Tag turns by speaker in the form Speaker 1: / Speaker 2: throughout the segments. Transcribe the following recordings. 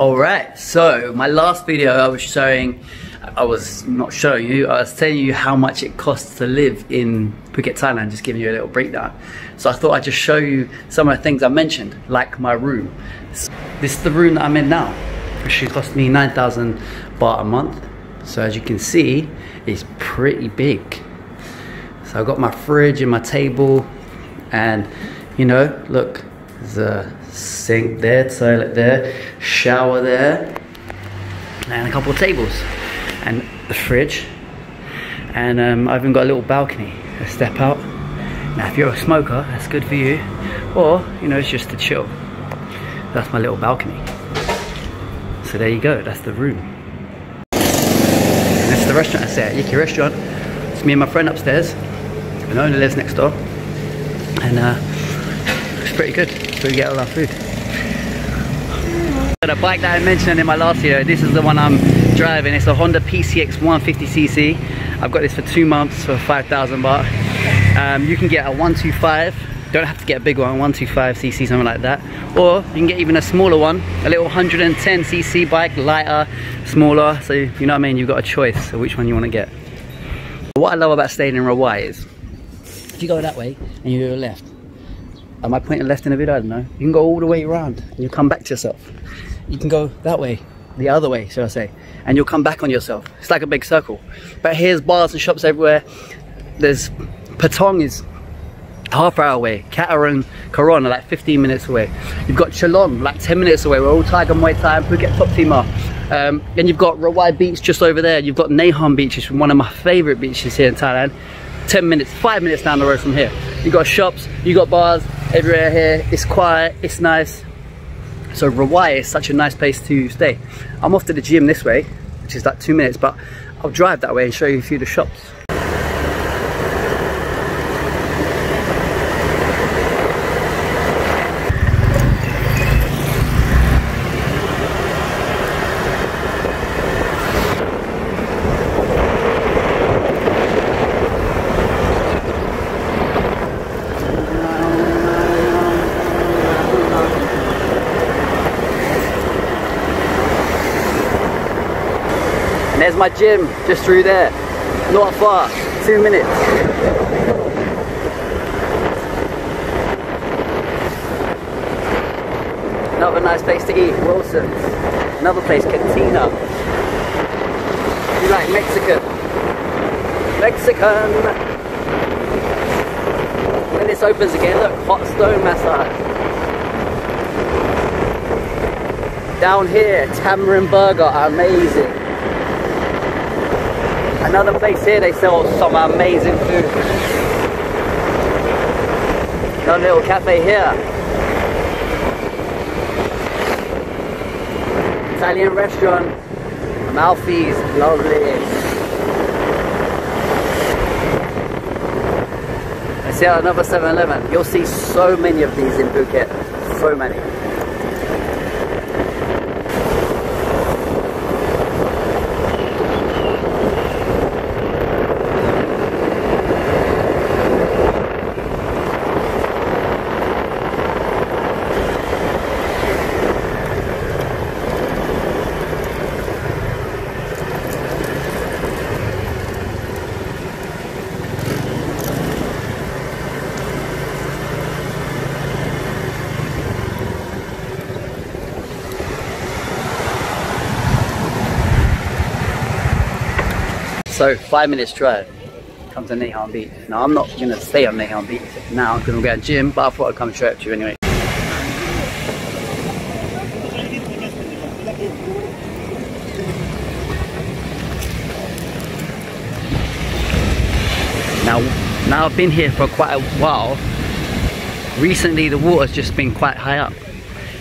Speaker 1: Alright, so my last video I was showing, I was not showing you, I was telling you how much it costs to live in Phuket, Thailand, just giving you a little breakdown. So I thought I'd just show you some of the things I mentioned, like my room. This is the room that I'm in now. Should cost me 9,000 baht a month. So as you can see, it's pretty big. So I've got my fridge and my table and you know, look, there's a sink there, toilet there, shower there, and a couple of tables, and the fridge. And um, I've even got a little balcony, a step out. Now, if you're a smoker, that's good for you, or you know, it's just to chill. That's my little balcony. So there you go, that's the room. And this is the restaurant I say at Yiki Restaurant. It's me and my friend upstairs. The owner lives next door. And uh, pretty good. We get all our food. The bike that I mentioned in my last video, this is the one I'm driving. It's a Honda PCX 150cc. I've got this for two months for 5,000 baht. Um, you can get a 125, don't have to get a big one, 125cc, something like that. Or you can get even a smaller one, a little 110cc bike, lighter, smaller. So you know what I mean, you've got a choice of which one you want to get. What I love about staying in Rawai is, if you go that way and you go left, Am I pointing left in a video? I don't know. You can go all the way around and you'll come back to yourself. You can go that way, the other way, shall I say, and you'll come back on yourself. It's like a big circle. But here's bars and shops everywhere. There's Patong is half hour away. Kataran, Karon are like 15 minutes away. You've got Chalong, like 10 minutes away. We're all Tiger Muay Thai and Phuket Top Team. Um, then you've got Rawai Beach just over there. You've got Nai Harn Beach, which is one of my favorite beaches here in Thailand. 10 minutes, five minutes down the road from here. You've got shops, you've got bars everywhere here. It's quiet, it's nice. So Rawai is such a nice place to stay. I'm off to the gym this way, which is like two minutes, but I'll drive that way and show you a few of the shops. My gym just through there. Not far, two minutes. Another nice place to eat, Wilson's. Another place, Cantina. You like Mexican? Mexican! When this opens again, look, hot stone massage. Down here, tamarind burger, amazing. Another place here, they sell some amazing food. Got a little cafe here. Italian restaurant. Malfi's, lovely. I see another 7-Eleven. You'll see so many of these in Phuket. So many. So five minutes drive, come to Nai Harn Beach. Now I'm not gonna stay on Nai Harn Beach now because I'm going to gym, but I thought I'd come straight up to you anyway. Now, now I've been here for quite a while. Recently the water's just been quite high up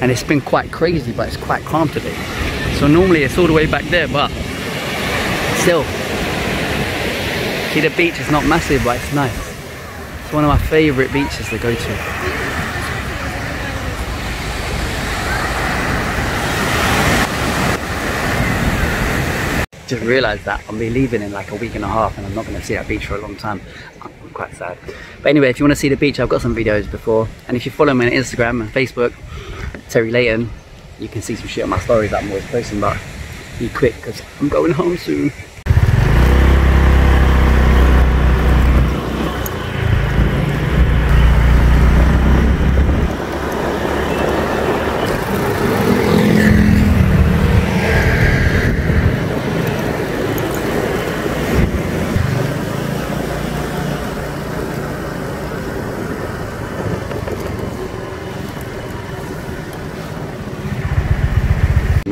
Speaker 1: and it's been quite crazy, but it's quite calm today. So normally it's all the way back there, but still, See the beach is not massive but it's nice. It's one of my favourite beaches to go to. Just realised that I'll be leaving in like a week and a half and I'm not going to see that beach for a long time. I'm quite sad. But anyway, if you want to see the beach, I've got some videos before. And if you follow me on Instagram and Facebook, Terry Leighton, you can see some shit on my stories that I'm always posting, but be quick because I'm going home soon.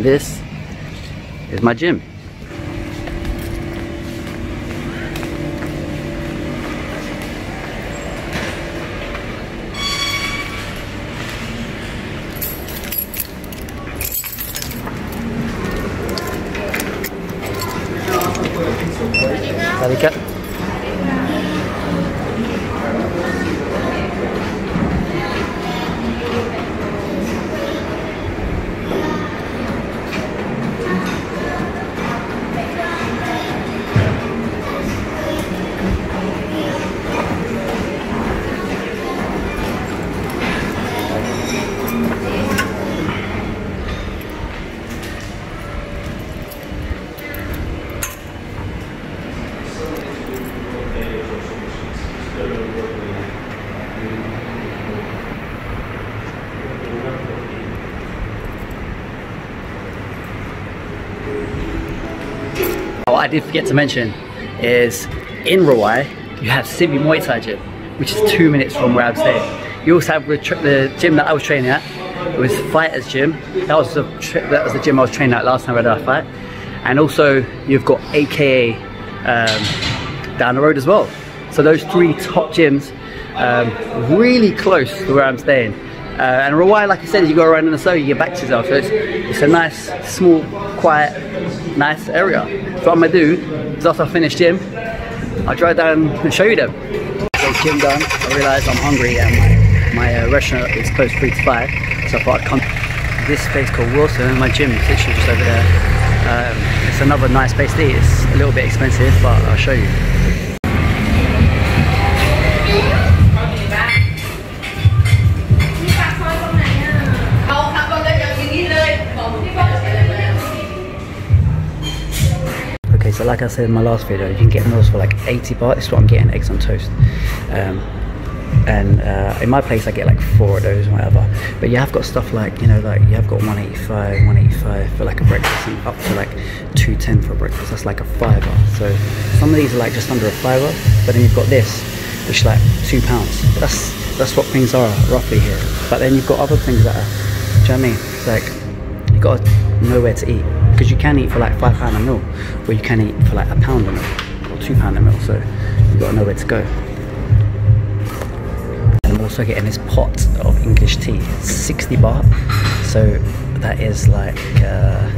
Speaker 1: This is my gym. I did forget to mention is in Rawai, you have Sinbi Muay Thai gym, which is two minutes from where I'm staying. You also have the, gym that I was training at. It was Fighters Gym. That was the that was the gym I was training at last time I did a fight. And also you've got AKA um, down the road as well. So those three top gyms, um, really close to where I'm staying. Uh, and Rawai, like I said, you go around in the circle, you get back to yourself. So it's, it's a nice, small, quiet, nice area. So what I'm gonna do is after I finish gym, I'll drive down and show you them. So gym done, I realised I'm hungry and my, uh, restaurant is closed 3 to 5. So I thought I'd come this place called Wilson, my gym is literally just over there. Um, it's another nice place to eat. It's a little bit expensive, but I'll show you. So like I said in my last video, you can get meals for like 80 baht. This is what I'm getting, eggs on toast. Um, and uh, in my place I get like four of those or whatever. But you have got stuff like, you know, like you have got 185, 185 for like a breakfast and up to like 210 for a breakfast. That's like a fiver. So some of these are like just under a fiver, but then you've got this, which is like two pounds. That's that's what things are roughly here. But then you've got other things that are, do you know what I mean? It's like you've got nowhere to eat because you can eat for like five pound a meal, or you can eat for like a pound a meal or two pound a meal. So you've got nowhere to go. And I'm also getting this pot of English tea, 60 baht. So that is like uh,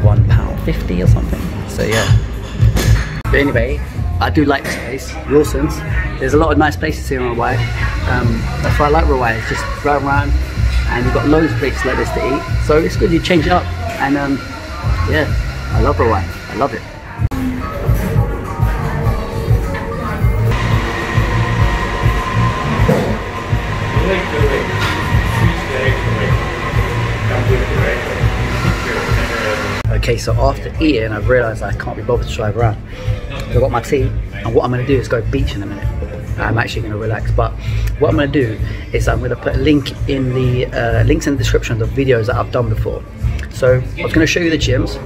Speaker 1: one pound fifty or something. So yeah. But anyway, I do like this place, Wilson's. There's a lot of nice places here in Rawai. Um, that's why I like Rawai. It's just drive around and you've got loads of places like this to eat. So it's good you change it up. And um, yeah, I love Rawai. I love it. Okay, so after eating, I've realised I can't be bothered to drive around. I've got my tea, and what I'm going to do is go beach in a minute. I'm actually going to relax, but what I'm going to do is I'm going to put a link in the uh, links in the description of the videos that I've done before. So I was going to show you the gyms.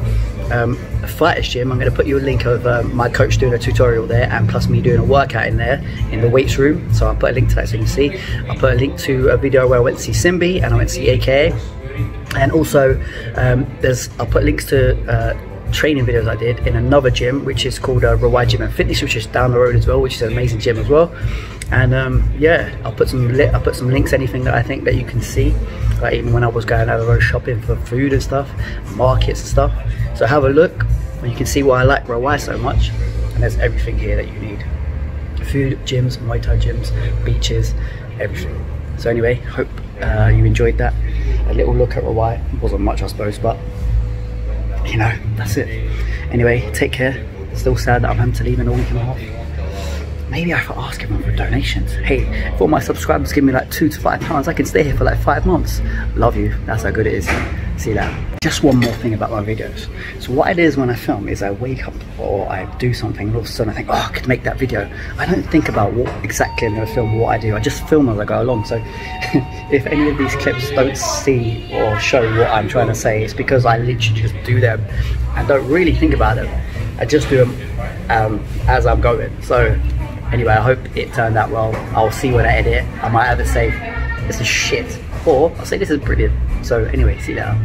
Speaker 1: Um, a gym, I'm going to put you a link of um, my coach doing a tutorial there and plus me doing a workout in there in the weights room. So I'll put a link to that so you can see. I'll put a link to a video where I went to see Sinbi and I went to see AKA and also um, there's I'll put links to uh, training videos I did in another gym which is called uh, Rawai Gym and Fitness which is down the road as well which is an amazing gym as well and um, yeah I'll put some I'll put some links anything that I think that you can see like even when I was going out the road shopping for food and stuff markets and stuff. So have a look and you can see why I like Rawai so much and there's everything here that you need. Food gyms Muay Thai gyms beaches everything. So anyway hope uh, you enjoyed that. A little look at Rawai wasn't much I suppose but you know that's it. Anyway take care. Still sad that I'm having to leave in a week and a half maybe I should ask everyone for donations hey if all my subscribers give me like two to five pounds I can stay here for like five months love you that's how good it is See later. Just one more thing about my videos. So what it is when I film is I wake up or I do something and all of a sudden I think, oh, I could make that video. I don't think about what exactly I'm gonna film, what I do. I just film as I go along. So if any of these clips don't see or show what I'm trying to say, it's because I literally just do them and don't really think about them. I just do them um, as I'm going. So anyway, I hope it turned out well. I'll see when I edit. I might either say this is shit or I'll say this is brilliant. So anyway, see you later.